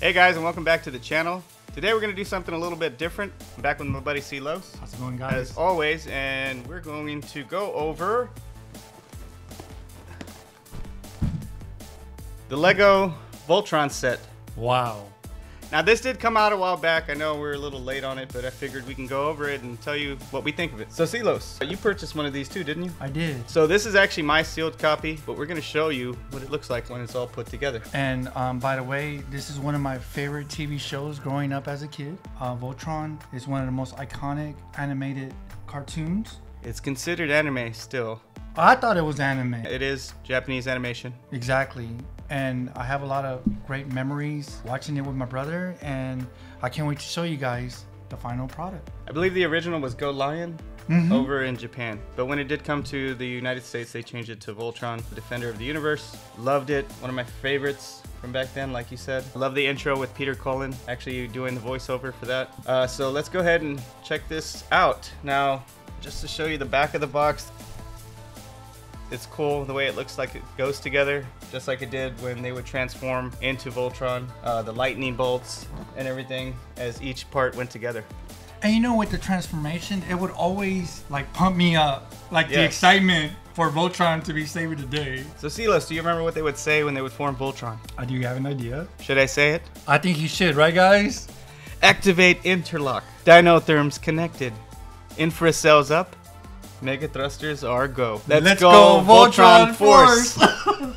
Hey guys, and welcome back to the channel. Today we're going to do something a little bit different. I'm back with my buddy Silas, How's it going, guys? as always, and we're going to go over the Lego Voltron set. wow. Now this did come out a while back. I know we're a little late on it, but I figured we can go over it and tell you what we think of it. So Silas, you purchased one of these too, didn't you? I did. So this is actually my sealed copy, but we're going to show you what it looks like when it's all put together. And um, by the way, this is one of my favorite TV shows growing up as a kid. Uh, Voltron is one of the most iconic animated cartoons. It's considered anime still. I thought it was anime. It is Japanese animation. Exactly. And I have a lot of great memories watching it with my brother, and I can't wait to show you guys the final product. I believe the original was Go Lion Mhm. over in Japan. But when it did come to the United States, they changed it to Voltron, the Defender of the Universe. Loved it. One of my favorites from back then, like you said. Love the intro with Peter Cullen actually doing the voiceover for that. Uh, so let's go ahead and check this out. Now, just to show you the back of the box, it's cool the way it looks like it goes together, just like it did when they would transform into Voltron. Uh, the lightning bolts and everything as each part went together. And you know, with the transformation, it would always like pump me up, like the excitement for Voltron to be saving the day. So, Silas, do you remember what they would say when they would form Voltron? I do have an idea. Should I say it? I think you should, right, guys? Activate interlock. Dynotherms connected. Infra cells up. Mega thrusters are go. Let's, go Voltron Force.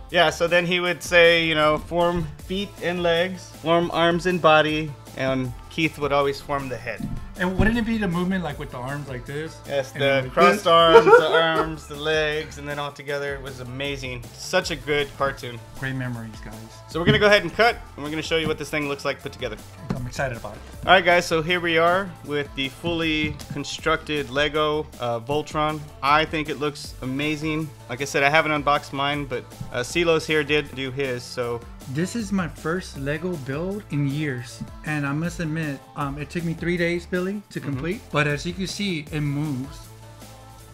yeah, so then he would say, you know, form feet and legs, form arms and body, and Keith would always form the head. And wouldn't it be the movement like with the arms like this? Yes, And the like crossed this? arms, the arms, the legs, and then all together. It was amazing. Such a good cartoon. Great memories, guys. So we're gonna go ahead and cut, and we're gonna show you what this thing looks like put together. I'm excited about it. All right, guys. So here we are with the fully constructed Lego uh, Voltron. I think it looks amazing. Like I said, I haven't unboxed mine, but uh, Silas here did do his. So This is my first Lego build in years, and I must admit, um, it took me three days, Billy, to complete. But as you can see, it moves,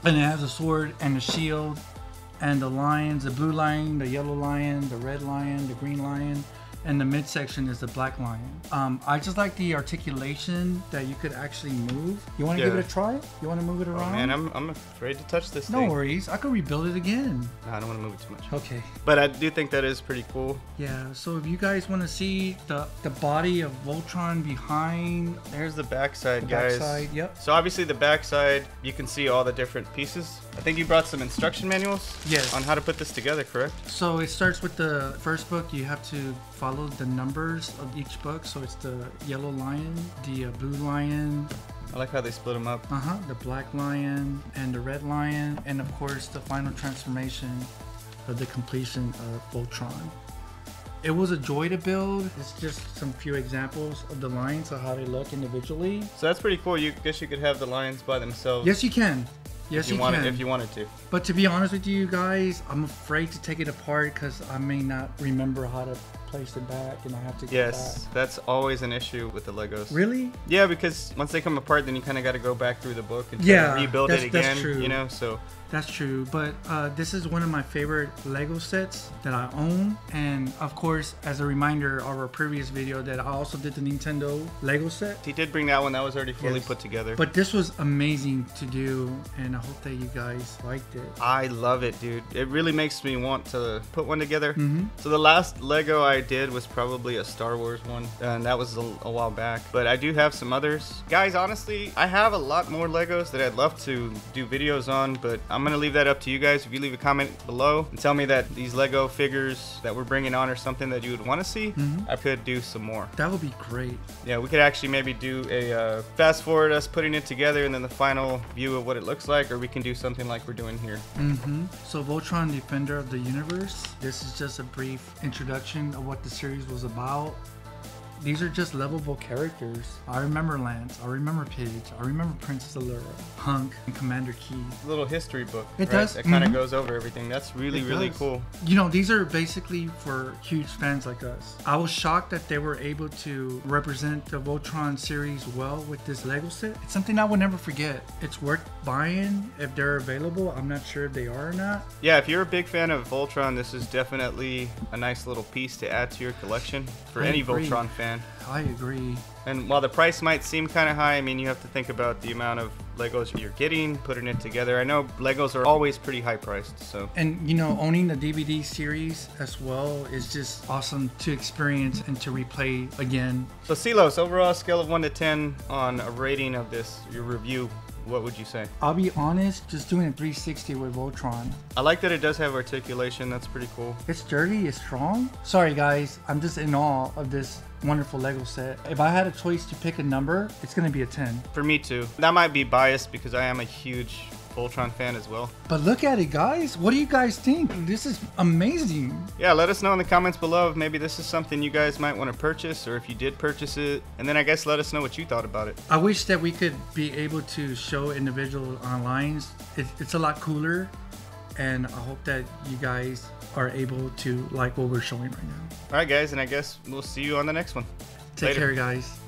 and it has a sword and a shield, and the lions, the blue lion, the yellow lion, the red lion, the green lion, and the midsection is the black lion. Um, I just like the articulation that you could actually move. You want to give it a try? You want to move it around? oh, around? man, I'm, I'm afraid to touch this no thing. worries, I could rebuild it again. No, I don't want to move it too much. Okay. But I do think that is pretty cool. Yeah, so if you guys want to see the the body of Voltron behind There's the backside, the guys. backside, yep. So obviously the backside, you can see all the different pieces. I think you brought some instruction manuals. Yes. On how to put this together, correct? So it starts with the first book. You have to follow the numbers of each book. So it's the yellow lion, the uh, blue lion, I like how they split them up. uh huh, the black lion, and the red lion, and of course the final transformation of the completion of Voltron. It was a joy to build. It's just some few examples of the lions of how they look individually. So that's pretty cool. You guess you could have the lions by themselves. Yes, you can. Yes, if you, you, wanted, can. if you wanted to. But to be honest with you guys, I'm afraid to take it apart because I may not remember how to place it back, and I have to get Yes, that's always an issue with the Legos. Really? Yeah, because once they come apart, then you kind of got to go back through the book and Yeah, rebuild that's- it that's true. You know, so That's true. But uh, this is one of my favorite Lego sets that I own, and of course, as a reminder of our previous video, that I also did the Nintendo Lego set. he did bring that one. That was already fully Yes. put together. But this was amazing to do, and I hope that you guys liked it. I love it, dude. It really makes me want to put one together. Mhm. So the last Lego I did was probably a Star Wars one, and that was a, a while back. But I do have some others. Guys, honestly, I have a lot more Legos that I'd love to do videos on, but I'm gonna leave that up to you guys. If you leave a comment below and tell me that these Lego figures that we're bringing on are something that you would want to see, Mhm. I could do some more. That would be great. Yeah, we could actually maybe do a uh, fast forward us putting it together and then the final view of what it looks like, or we can do something like we're doing here. Mm -hmm. So Voltron, Defender of the Universe. This is just a brief introduction of what the series was about. These are just lovable characters. I remember Lance. I remember Pidge. I remember Princess Allura, Hunk, and Commander Keith. Little history book. It right? does, It kind of mhm. goes over everything. That's really, really cool. You know, these are basically for huge fans like us. I was shocked that they were able to represent the Voltron series well with this Lego set. It's something I will never forget. It's worth buying if they're available. I'm not sure if they are or not. Yeah, if you're a big fan of Voltron, this is definitely a nice little piece to add to your collection for I any agree. Voltron fan. I agree. And while the price might seem kind of high, I mean, you have to think about the amount of Legos you're getting, putting it together. I know Legos are always pretty high priced, so And you know, owning the DVD series as well is just awesome to experience and to replay again. So Silas, overall scale of one to ten on a rating of this, your review, what would you say? I'll be honest, just doing a 360 with Voltron. I like that it does have articulation. That's pretty cool. It's sturdy, it's strong. Sorry guys, I'm just in awe of this wonderful Lego set. If I had a choice to pick a number, it's gonna be a 10. For me too. That might be biased because I am a huge Voltron fan as well. But look at it guys, what do you guys think? This is amazing. Yeah, let us know in the comments below if maybe this is something you guys might want to purchase or if you did purchase it. And then I guess let us know what you thought about it. I wish that we could be able to show individual online. It, it's a lot cooler and I hope that you guys are able to like what we're showing right now. All right, guys, and I guess we'll see you on the next one. Take Later. care guys.